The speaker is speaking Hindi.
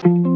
Thank you.